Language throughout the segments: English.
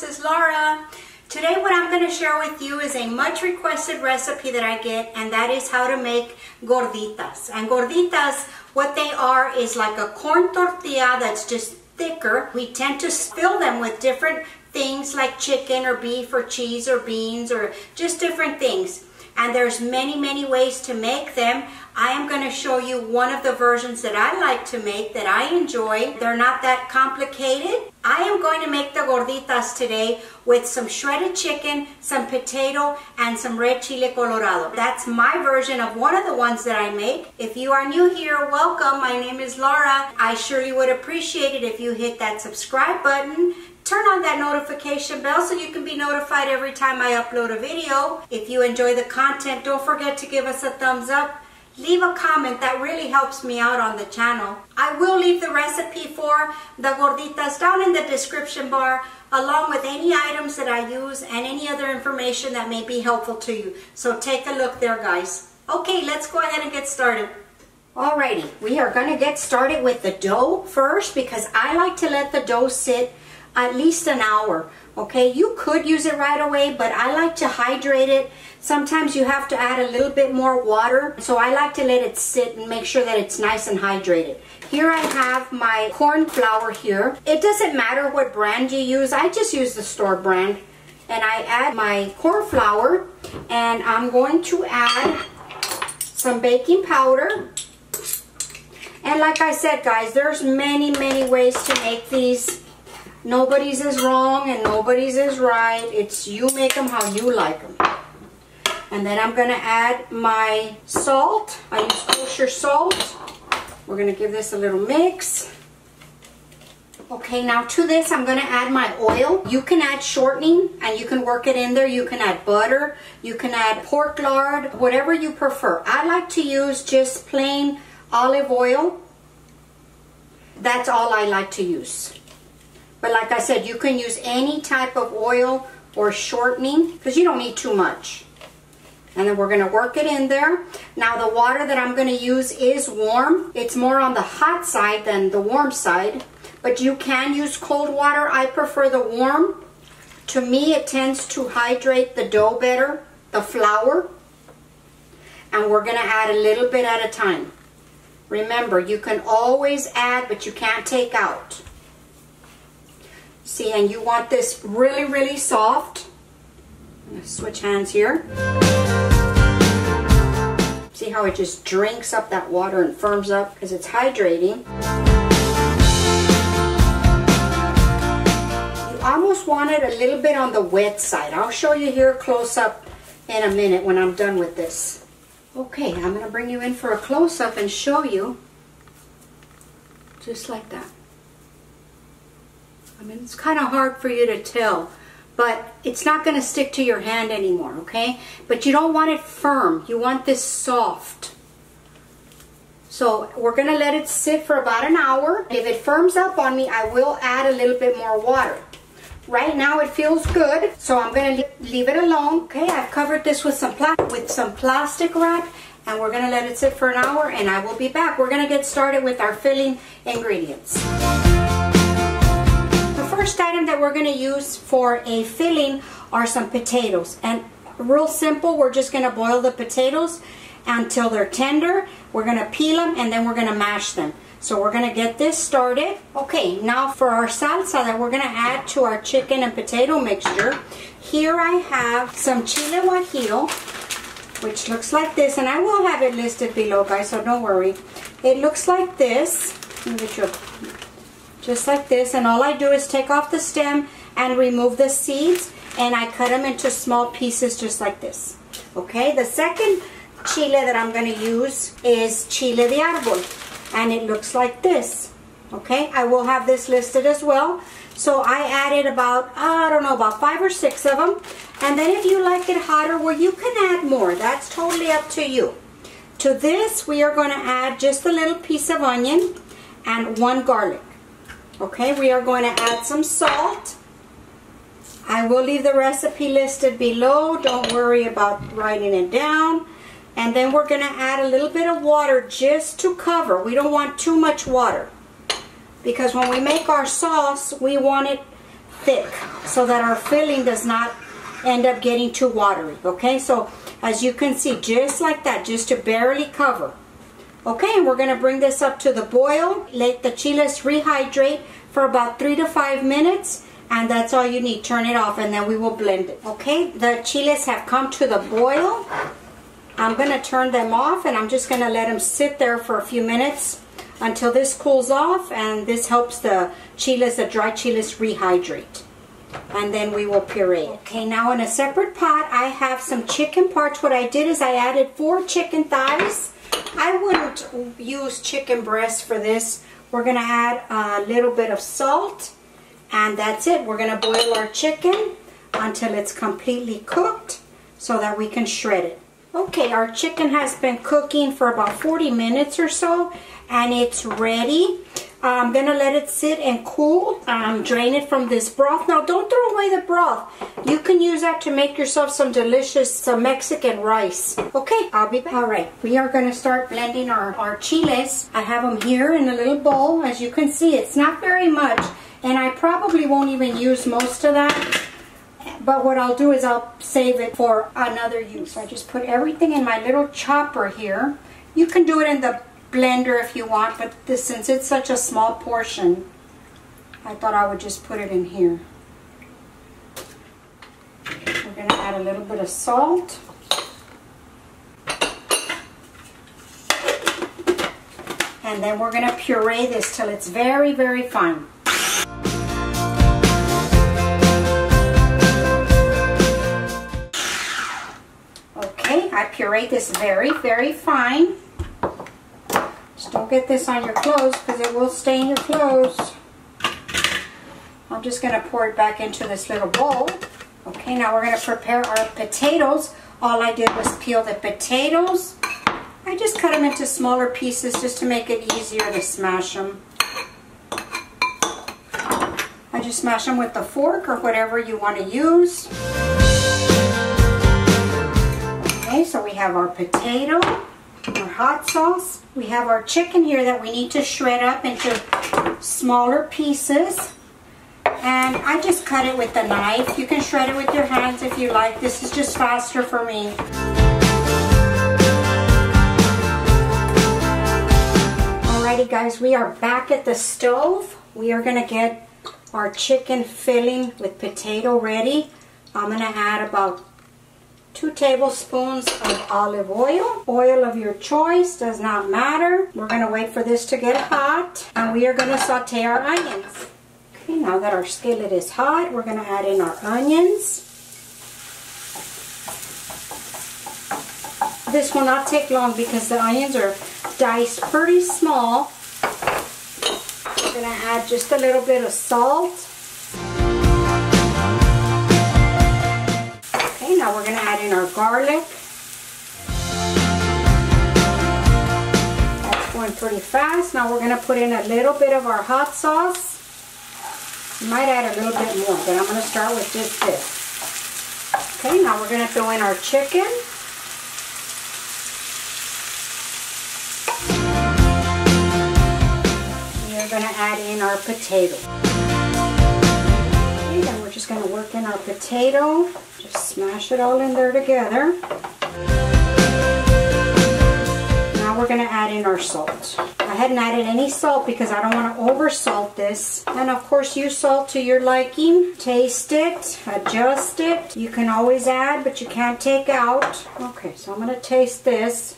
this is Laura. Today what I'm going to share with you is a much requested recipe that I get and that is how to make gorditas. And gorditas, what they are is like a corn tortilla that's just thicker. We tend to fill them with different things like chicken or beef or cheese or beans or just different things and there's many, many ways to make them. I am going to show you one of the versions that I like to make that I enjoy. They're not that complicated. I am going to make the gorditas today with some shredded chicken, some potato, and some red chile colorado. That's my version of one of the ones that I make. If you are new here, welcome. My name is Laura. I surely would appreciate it if you hit that subscribe button Turn on that notification bell so you can be notified every time I upload a video. If you enjoy the content, don't forget to give us a thumbs up. Leave a comment, that really helps me out on the channel. I will leave the recipe for the gorditas down in the description bar along with any items that I use and any other information that may be helpful to you. So take a look there guys. Okay, let's go ahead and get started. Alrighty, we are going to get started with the dough first because I like to let the dough sit at least an hour. Okay, you could use it right away, but I like to hydrate it. Sometimes you have to add a little bit more water. So I like to let it sit and make sure that it's nice and hydrated. Here I have my corn flour here. It doesn't matter what brand you use. I just use the store brand. And I add my corn flour and I'm going to add some baking powder. And like I said, guys, there's many, many ways to make these Nobody's is wrong and nobody's is right. It's you make them how you like them. And then I'm going to add my salt. I use kosher salt. We're going to give this a little mix. Okay, now to this I'm going to add my oil. You can add shortening and you can work it in there. You can add butter. You can add pork lard, whatever you prefer. I like to use just plain olive oil. That's all I like to use. But like I said, you can use any type of oil or shortening because you don't need too much. And then we're going to work it in there. Now the water that I'm going to use is warm. It's more on the hot side than the warm side. But you can use cold water. I prefer the warm. To me, it tends to hydrate the dough better, the flour. And we're going to add a little bit at a time. Remember, you can always add, but you can't take out. See, and you want this really, really soft. I'm going to switch hands here. See how it just drinks up that water and firms up because it's hydrating. You almost want it a little bit on the wet side. I'll show you here close up in a minute when I'm done with this. Okay, I'm going to bring you in for a close-up and show you just like that. I mean, it's kind of hard for you to tell, but it's not going to stick to your hand anymore, okay? But you don't want it firm. You want this soft. So we're going to let it sit for about an hour. If it firms up on me, I will add a little bit more water. Right now it feels good, so I'm going to leave it alone. Okay, I've covered this with some, with some plastic wrap, and we're going to let it sit for an hour, and I will be back. We're going to get started with our filling ingredients first item that we're going to use for a filling are some potatoes. And real simple, we're just going to boil the potatoes until they're tender. We're going to peel them and then we're going to mash them. So we're going to get this started. Okay, now for our salsa that we're going to add to our chicken and potato mixture. Here I have some chile guajillo, which looks like this. And I will have it listed below, guys, so don't worry. It looks like this. Let me get you just like this and all I do is take off the stem and remove the seeds and I cut them into small pieces just like this. Okay the second chile that I'm going to use is chile de árbol and it looks like this. Okay I will have this listed as well. So I added about I don't know about five or six of them and then if you like it hotter well you can add more. That's totally up to you. To this we are going to add just a little piece of onion and one garlic Okay, we are going to add some salt. I will leave the recipe listed below. Don't worry about writing it down. And then we're going to add a little bit of water just to cover. We don't want too much water. Because when we make our sauce, we want it thick so that our filling does not end up getting too watery. Okay, so as you can see, just like that, just to barely cover. Okay, we're to bring this up to the boil. Let the chiles rehydrate for about three to five minutes and that's all you need. Turn it off and then we will blend it. Okay, the chiles have come to the boil. I'm to turn them off and I'm just to let them sit there for a few minutes until this cools off and this helps the chiles, the dry chiles rehydrate. And then we will puree. Okay, now in a separate pot I have some chicken parts. What I did is I added four chicken thighs. I wouldn't use chicken breast for this. We're going to add a little bit of salt and that's it. We're going to boil our chicken until it's completely cooked so that we can shred it. Okay, our chicken has been cooking for about 40 minutes or so and it's ready. I'm going to let it sit and cool. Um, drain it from this broth. Now, don't throw away the broth. You can use that to make yourself some delicious some Mexican rice. Okay, I'll be back. All right, we are going to start blending our, our chiles. I have them here in a little bowl. As you can see, it's not very much. And I probably won't even use most of that. But what I'll do is I'll save it for another use. I just put everything in my little chopper here. You can do it in the blender if you want, but this, since it's such a small portion, I thought I would just put it in here. We're going to add a little bit of salt. And then we're going to puree this till it's very, very fine. Okay, I puree this very, very fine. Don't get this on your clothes because it will stain your clothes. I'm just going to pour it back into this little bowl. Okay, now we're going to prepare our potatoes. All I did was peel the potatoes. I just cut them into smaller pieces just to make it easier to smash them. I just smash them with the fork or whatever you want to use. Okay, so we have our potato, our hot sauce. We have our chicken here that we need to shred up into smaller pieces. And I just cut it with a knife. You can shred it with your hands if you like. This is just faster for me. Alrighty guys, we are back at the stove. We are going to get our chicken filling with potato ready. I'm going to add about two tablespoons of olive oil. Oil of your choice, does not matter. We're going to wait for this to get hot and we are going to saute our onions. Okay, now that our skillet is hot, we're going to add in our onions. This will not take long because the onions are diced pretty small. We're going to add just a little bit of salt Now we're going to add in our garlic. That's going pretty fast. Now we're going to put in a little bit of our hot sauce. You might add a little bit more, but I'm going to start with just this. Okay, now we're going to throw in our chicken. We're going to add in our potato. Okay, then we're just going to work in our potato. Just smash it all in there together. Now we're going to add in our salt. I hadn't added any salt because I don't want to over salt this. And of course use salt to your liking. Taste it, adjust it. You can always add but you can't take out. Okay, so I'm going to taste this.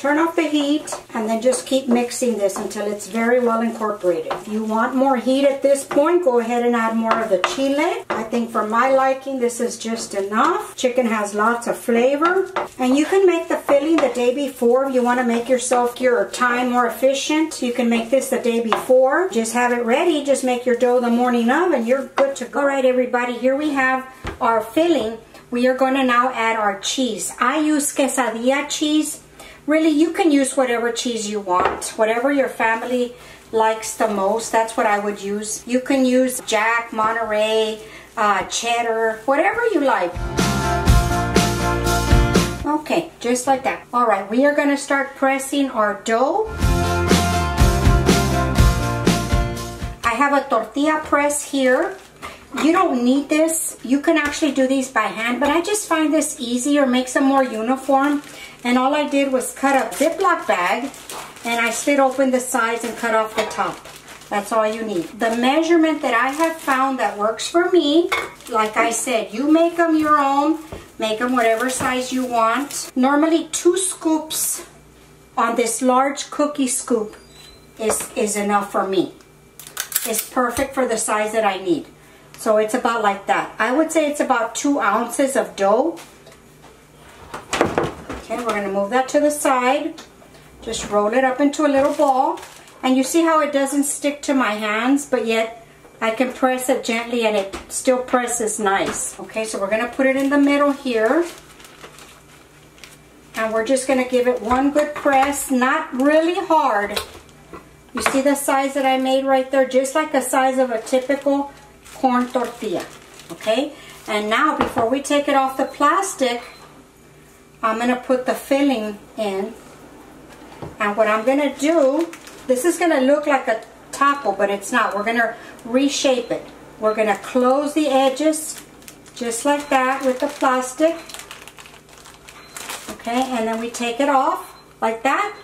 Turn off the heat and then just keep mixing this until it's very well incorporated. If you want more heat at this point, go ahead and add more of the chile. I think for my liking, this is just enough. Chicken has lots of flavor. And you can make the filling the day before if you want to make yourself your time more efficient. You can make this the day before. Just have it ready. Just make your dough the morning of and you're good to go. All right, everybody, here we have our filling. We are going to now add our cheese. I use quesadilla cheese Really, you can use whatever cheese you want, whatever your family likes the most, that's what I would use. You can use jack, Monterey, uh, cheddar, whatever you like. Okay, just like that. All right, we are gonna start pressing our dough. I have a tortilla press here. You don't need this. You can actually do these by hand, but I just find this easier, makes them more uniform. And all I did was cut a Ziploc bag and I slit open the sides and cut off the top. That's all you need. The measurement that I have found that works for me, like I said, you make them your own, make them whatever size you want. Normally two scoops on this large cookie scoop is, is enough for me. It's perfect for the size that I need. So it's about like that. I would say it's about two ounces of dough. Okay, we're gonna move that to the side. Just roll it up into a little ball. And you see how it doesn't stick to my hands, but yet I can press it gently and it still presses nice. Okay, so we're gonna put it in the middle here. And we're just gonna give it one good press, not really hard. You see the size that I made right there? Just like the size of a typical corn tortilla, okay? And now, before we take it off the plastic, I'm gonna put the filling in. And what I'm gonna do, this is gonna look like a taco, but it's not. We're gonna reshape it. We're gonna close the edges, just like that with the plastic. Okay, and then we take it off, like that.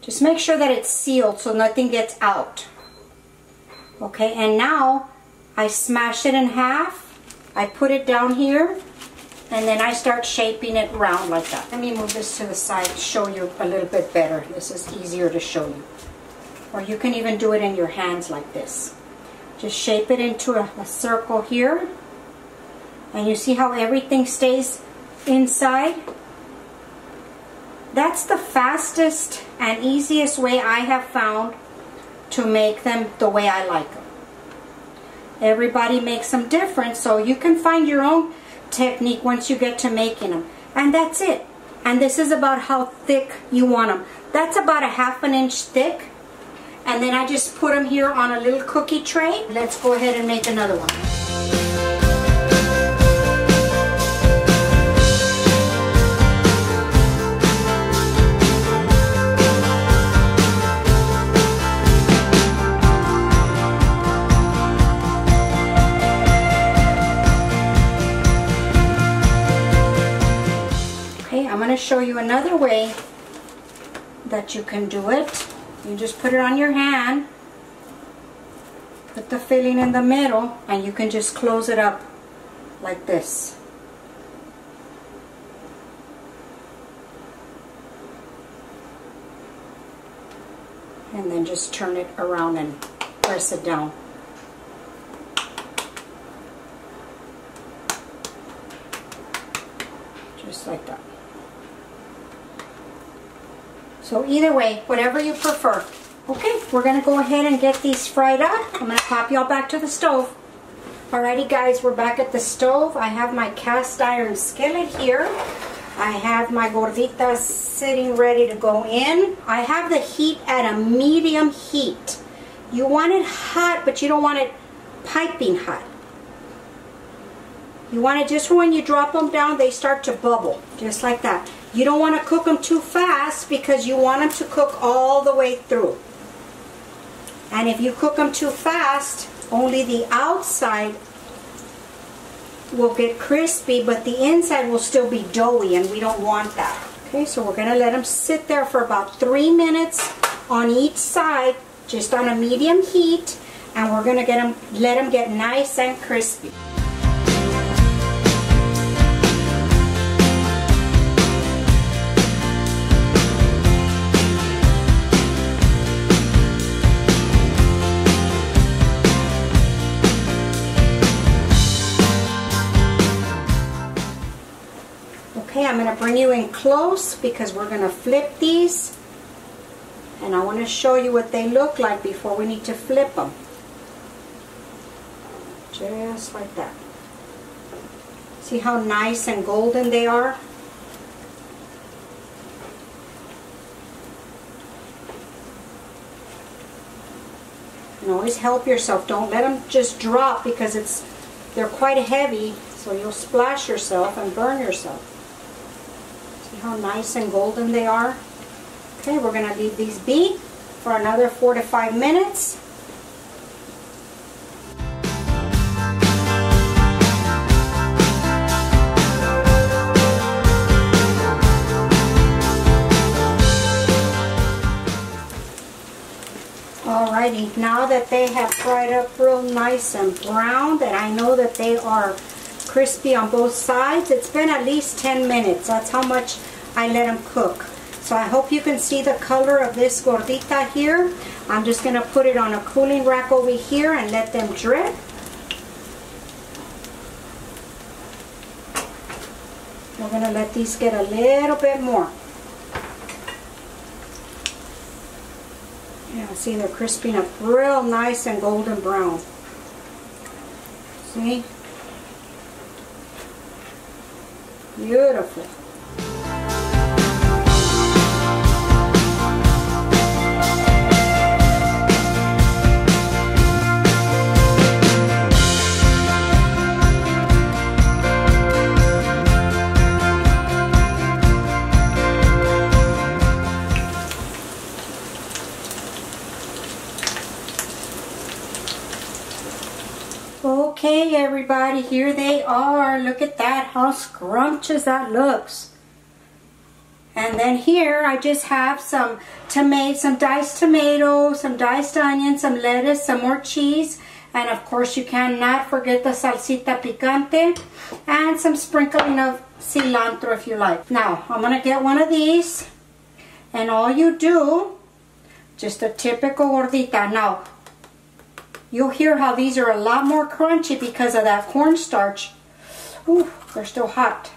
Just make sure that it's sealed so nothing gets out. Okay, and now I smash it in half. I put it down here and then I start shaping it round like that. Let me move this to the side to show you a little bit better. This is easier to show you. Or you can even do it in your hands like this. Just shape it into a, a circle here. And you see how everything stays inside? That's the fastest and easiest way I have found to make them the way I like them. Everybody makes them different, so you can find your own technique once you get to making them. And that's it. And this is about how thick you want them. That's about a half an inch thick. And then I just put them here on a little cookie tray. Let's go ahead and make another one. To show you another way that you can do it. You just put it on your hand, put the filling in the middle, and you can just close it up like this. And then just turn it around and press it down. Just like that. So either way, whatever you prefer. Okay, we're going to go ahead and get these fried up. I'm going to pop y'all back to the stove. Alrighty guys, we're back at the stove. I have my cast iron skillet here. I have my gorditas sitting ready to go in. I have the heat at a medium heat. You want it hot, but you don't want it piping hot. You want it just when you drop them down, they start to bubble, just like that. You don't want to cook them too fast because you want them to cook all the way through. And if you cook them too fast, only the outside will get crispy, but the inside will still be doughy, and we don't want that. Okay, so we're going to let them sit there for about three minutes on each side, just on a medium heat, and we're going to get them, let them get nice and crispy. I'm going to bring you in close because we're going to flip these. And I want to show you what they look like before we need to flip them. Just like that. See how nice and golden they are? And always help yourself. Don't let them just drop because it's they're quite heavy, so you'll splash yourself and burn yourself how nice and golden they are. Okay, we're going to leave these be for another four to five minutes. Alrighty, now that they have fried up real nice and brown, and I know that they are crispy on both sides, it's been at least 10 minutes. That's how much I let them cook. So I hope you can see the color of this gordita here. I'm just going to put it on a cooling rack over here and let them drip. We're going to let these get a little bit more. Yeah, see they're crisping up real nice and golden brown. See? Beautiful. Okay, everybody, here they are. Look at that, how scrumptious that looks. And then here I just have some tomato, some diced tomato, some diced onion, some lettuce, some more cheese, and of course you cannot forget the salsita picante, and some sprinkling of cilantro if you like. Now, I'm going to get one of these, and all you do, just a typical gordita. Now, You'll hear how these are a lot more crunchy because of that cornstarch. Ooh, they're still hot.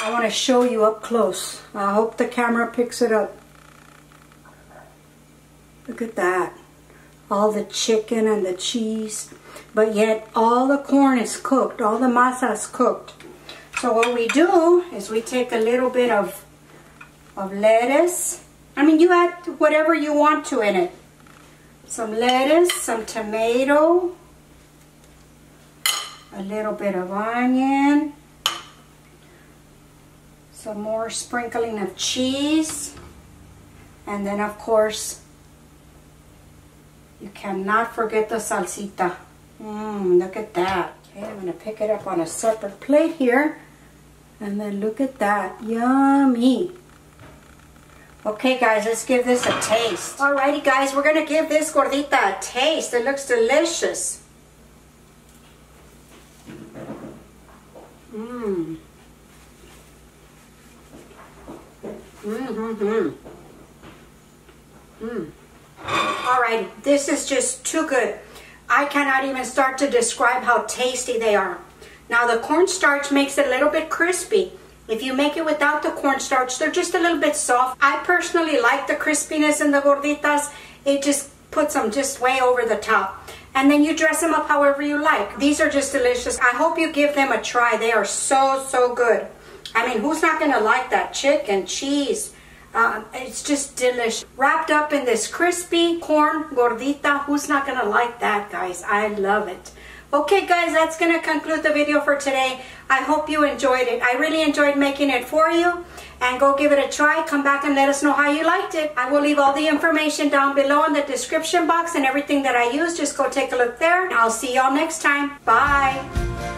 I want to show you up close. I hope the camera picks it up. Look at that. All the chicken and the cheese. But yet all the corn is cooked. All the masa is cooked. So what we do is we take a little bit of, of lettuce. I mean, you add whatever you want to in it some lettuce, some tomato, a little bit of onion, some more sprinkling of cheese, and then of course, you cannot forget the salsita. Mmm, look at that. Okay, I'm to pick it up on a separate plate here. And then look at that. Yummy. Okay guys, let's give this a taste. Alrighty guys, we're gonna give this gordita a taste. It looks delicious. Mmm. Mm-hmm. Mmm. Alrighty, this is just too good. I cannot even start to describe how tasty they are. Now the cornstarch makes it a little bit crispy. If you make it without the cornstarch, they're just a little bit soft. I personally like the crispiness in the gorditas. It just puts them just way over the top. And then you dress them up however you like. These are just delicious. I hope you give them a try. They are so, so good. I mean, who's not going to like that? Chicken, cheese. Uh, it's just delicious. Wrapped up in this crispy corn gordita. Who's not going to like that, guys? I love it. Okay guys, that's going to conclude the video for today. I hope you enjoyed it. I really enjoyed making it for you. And go give it a try. Come back and let us know how you liked it. I will leave all the information down below in the description box and everything that I use. Just go take a look there. I'll see y'all next time. Bye.